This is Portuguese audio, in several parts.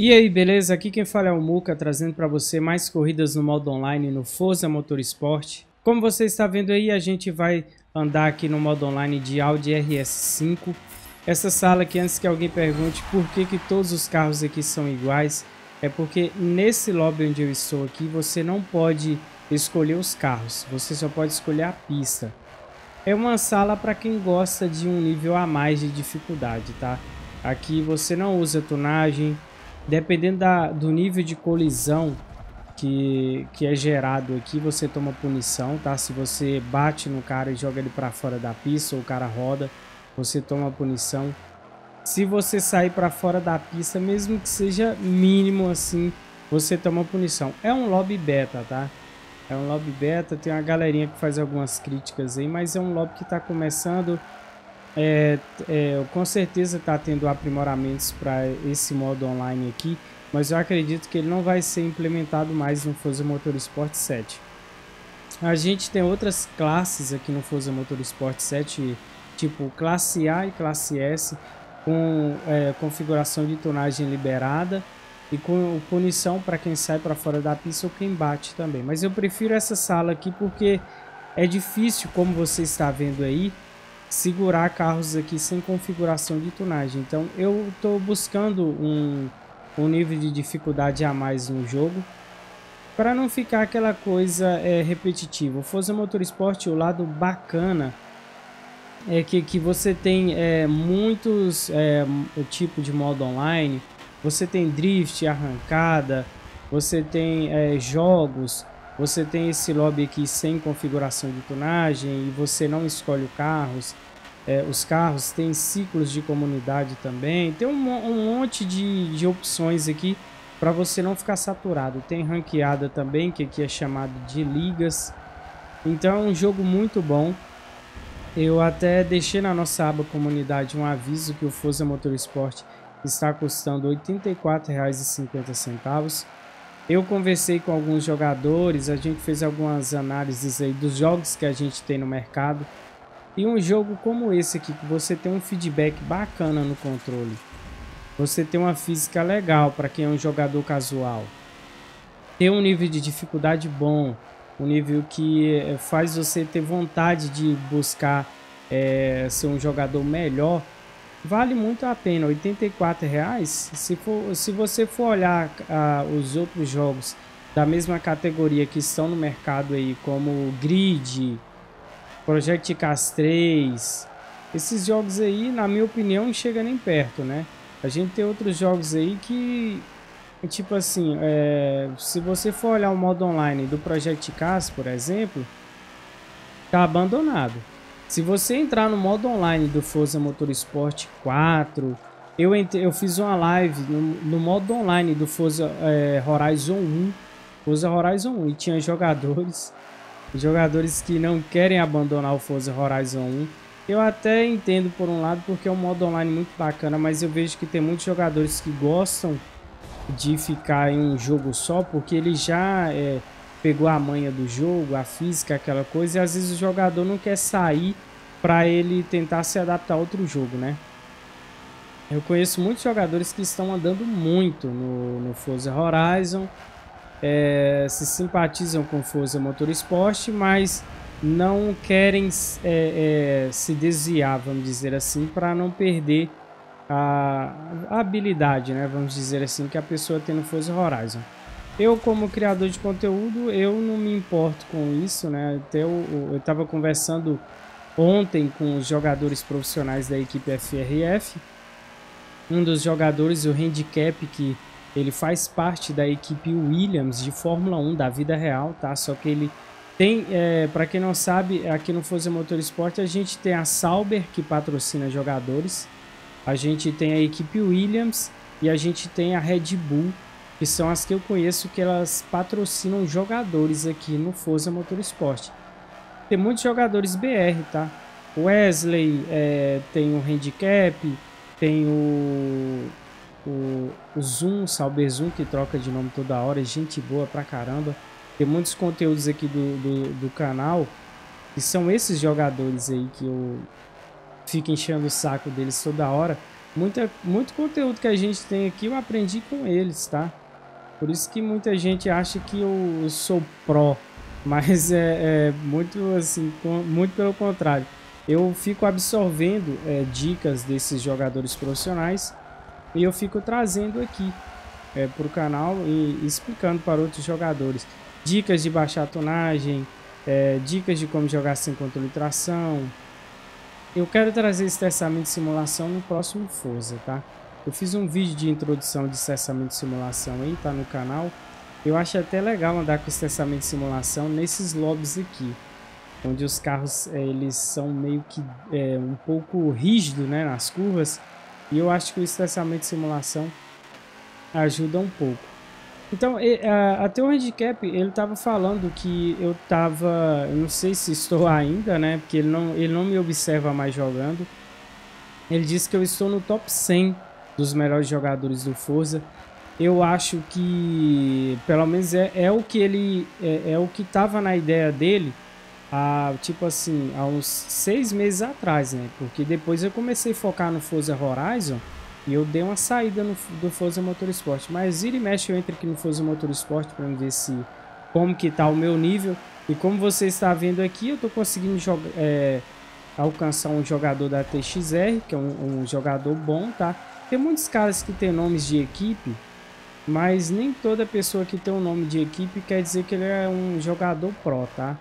E aí, beleza? Aqui quem fala é o Muca, trazendo para você mais corridas no modo online no Forza Motorsport. Como você está vendo aí, a gente vai andar aqui no modo online de Audi RS5. Essa sala aqui, antes que alguém pergunte por que, que todos os carros aqui são iguais, é porque nesse lobby onde eu estou aqui, você não pode escolher os carros, você só pode escolher a pista. É uma sala para quem gosta de um nível a mais de dificuldade, tá? Aqui você não usa tunagem, Dependendo da, do nível de colisão que, que é gerado aqui, você toma punição, tá? Se você bate no cara e joga ele para fora da pista ou o cara roda, você toma punição. Se você sair para fora da pista, mesmo que seja mínimo assim, você toma punição. É um lobby beta, tá? É um lobby beta, tem uma galerinha que faz algumas críticas aí, mas é um lobby que está começando é, é, com certeza está tendo aprimoramentos para esse modo online aqui, mas eu acredito que ele não vai ser implementado mais no Forza Motorsport 7. A gente tem outras classes aqui no Forza Motorsport 7, tipo classe A e classe S, com é, configuração de tonagem liberada e com punição para quem sai para fora da pista ou quem bate também. Mas eu prefiro essa sala aqui porque é difícil, como você está vendo aí, segurar carros aqui sem configuração de tunagem. Então eu estou buscando um, um nível de dificuldade a mais no jogo para não ficar aquela coisa é, repetitiva. O Forza Motorsport, o lado bacana é que, que você tem é, muitos é, tipos de modo online. Você tem drift, arrancada, você tem é, jogos você tem esse lobby aqui sem configuração de tunagem e você não escolhe carros. É, os carros têm ciclos de comunidade também. Tem um, um monte de, de opções aqui para você não ficar saturado. Tem ranqueada também, que aqui é chamado de ligas. Então é um jogo muito bom. Eu até deixei na nossa aba comunidade um aviso que o Forza Motorsport está custando R$ 84,50. Eu conversei com alguns jogadores, a gente fez algumas análises aí dos jogos que a gente tem no mercado. E um jogo como esse aqui, que você tem um feedback bacana no controle. Você tem uma física legal para quem é um jogador casual. Tem um nível de dificuldade bom, um nível que eh, faz você ter vontade de buscar é, ser um jogador melhor vale muito a pena, 84 reais. Se, for, se você for olhar uh, os outros jogos da mesma categoria que estão no mercado aí, como Grid, Project Cars 3, esses jogos aí, na minha opinião, não chega nem perto, né? A gente tem outros jogos aí que, tipo assim, é, se você for olhar o modo online do Project Cars, por exemplo, tá abandonado. Se você entrar no modo online do Forza Motorsport 4, eu, eu fiz uma live no, no modo online do Forza é, Horizon 1, Forza Horizon 1, e tinha jogadores, jogadores que não querem abandonar o Forza Horizon 1. Eu até entendo por um lado porque é um modo online muito bacana, mas eu vejo que tem muitos jogadores que gostam de ficar em um jogo só, porque ele já é, pegou a manha do jogo, a física, aquela coisa, e às vezes o jogador não quer sair para ele tentar se adaptar a outro jogo, né? Eu conheço muitos jogadores que estão andando muito no, no Forza Horizon, é, se simpatizam com Forza Motorsport, mas não querem é, é, se desviar, vamos dizer assim, para não perder a, habilidade, né? Vamos dizer assim, que a pessoa tem no Forza Horizon. Eu, como criador de conteúdo, eu não me importo com isso, né? Até eu estava conversando ontem com os jogadores profissionais da equipe FRF. Um dos jogadores, o Handicap, que ele faz parte da equipe Williams de Fórmula 1 da vida real, tá? Só que ele tem, é, para quem não sabe, aqui no Forza Motorsport a gente tem a Sauber que patrocina jogadores, a gente tem a equipe Williams e a gente tem a Red Bull que são as que eu conheço que elas patrocinam jogadores aqui no Forza Motorsport. Tem muitos jogadores BR, tá? Wesley é, tem o Handicap, tem o, o, o Zoom, Salber Zoom, que troca de nome toda hora, gente boa pra caramba. Tem muitos conteúdos aqui do, do, do canal, e são esses jogadores aí que eu fico enchendo o saco deles toda hora. Muita, muito conteúdo que a gente tem aqui eu aprendi com eles, tá? Por isso que muita gente acha que eu sou pró, mas é, é muito assim, muito pelo contrário. Eu fico absorvendo é, dicas desses jogadores profissionais e eu fico trazendo aqui é, para o canal e explicando para outros jogadores dicas de baixar tonagem, é, dicas de como jogar sem controle de tração. Eu quero trazer esse testamento de simulação no próximo Forza, tá? Eu fiz um vídeo de introdução de testamento de simulação aí, tá no canal. Eu acho até legal andar com esse testamento de simulação nesses lobbies aqui. Onde os carros é, eles são meio que é, um pouco rígidos né, nas curvas. E eu acho que o testamento de simulação ajuda um pouco. Então, até o handicap, ele estava falando que eu estava, eu não sei se estou ainda, né? Porque ele não, ele não me observa mais jogando. Ele disse que eu estou no top 100 dos melhores jogadores do Forza. Eu acho que, pelo menos é, é o que ele, é, é o que estava na ideia dele, há, tipo assim, há uns seis meses atrás, né? Porque depois eu comecei a focar no Forza Horizon e eu dei uma saída no, do Forza Motorsport. Mas vira e mexe eu entro aqui no Forza Motorsport para ver se como que tá o meu nível. E como você está vendo aqui, eu estou conseguindo jogar, é, alcançar um jogador da TXR, que é um, um, jogador bom, tá? Tem muitos caras que tem nomes de equipe, mas nem toda pessoa que tem um nome de equipe quer dizer que ele é um jogador pro, tá?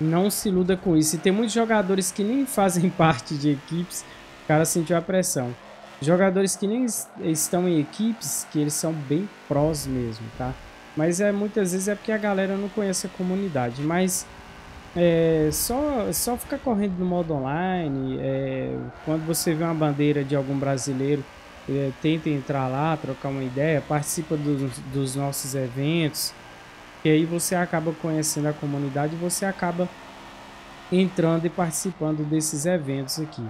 Não se iluda com isso. E tem muitos jogadores que nem fazem parte de equipes, o cara sentiu a pressão. Jogadores que nem estão em equipes, que eles são bem prós mesmo, tá? Mas é, muitas vezes é porque a galera não conhece a comunidade. Mas é, só, só ficar correndo no modo online, é, quando você vê uma bandeira de algum brasileiro, é, tenta entrar lá, trocar uma ideia, participa dos, dos nossos eventos, e aí você acaba conhecendo a comunidade você acaba entrando e participando desses eventos aqui.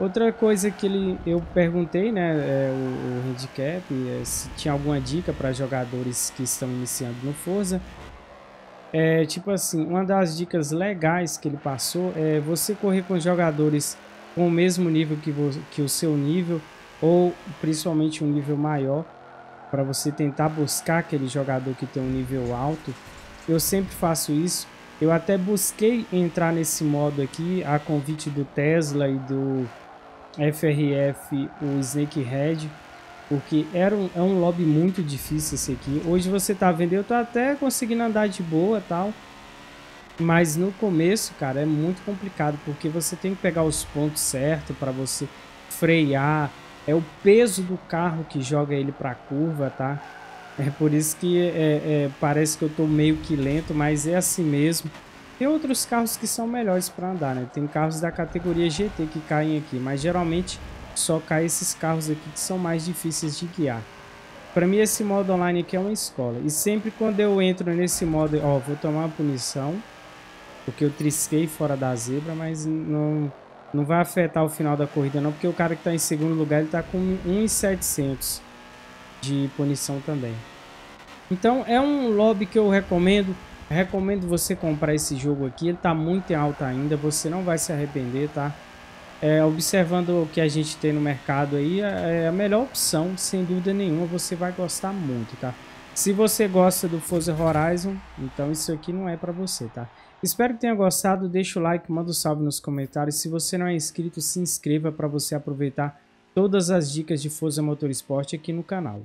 Outra coisa que ele, eu perguntei, né, é, o, o handicap, é, se tinha alguma dica para jogadores que estão iniciando no Forza. É, tipo assim, uma das dicas legais que ele passou é você correr com jogadores com o mesmo nível que, que o seu nível, ou principalmente um nível maior, para você tentar buscar aquele jogador que tem um nível alto. Eu sempre faço isso. Eu até busquei entrar nesse modo aqui, a convite do Tesla e do FRF, o Snakehead, porque era um, é um lobby muito difícil esse aqui. Hoje você tá vendo, eu tô até conseguindo andar de boa tal, mas no começo, cara, é muito complicado, porque você tem que pegar os pontos certos para você frear, é o peso do carro que joga ele para curva, tá? É por isso que é, é, parece que eu tô meio que lento, mas é assim mesmo. Tem outros carros que são melhores para andar, né? Tem carros da categoria GT que caem aqui, mas geralmente só cai esses carros aqui que são mais difíceis de guiar. Para mim esse modo online aqui é uma escola. E sempre quando eu entro nesse modo, ó, vou tomar uma punição, porque eu trisquei fora da zebra, mas não não vai afetar o final da corrida não, porque o cara que está em segundo lugar ele está com 1.700 de punição também. Então é um lobby que eu recomendo Recomendo você comprar esse jogo aqui, ele tá muito em alta ainda, você não vai se arrepender, tá? É, observando o que a gente tem no mercado aí, é, é a melhor opção, sem dúvida nenhuma, você vai gostar muito, tá? Se você gosta do Forza Horizon, então isso aqui não é para você, tá? Espero que tenha gostado, deixa o like, manda um salve nos comentários. Se você não é inscrito, se inscreva para você aproveitar todas as dicas de Forza Motorsport aqui no canal.